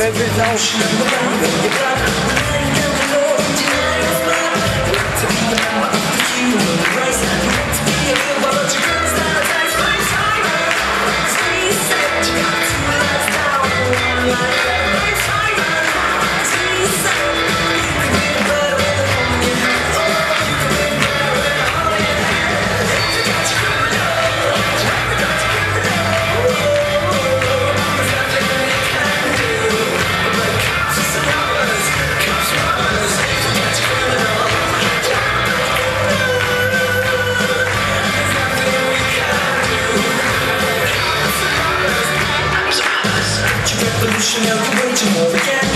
every notion wait more again.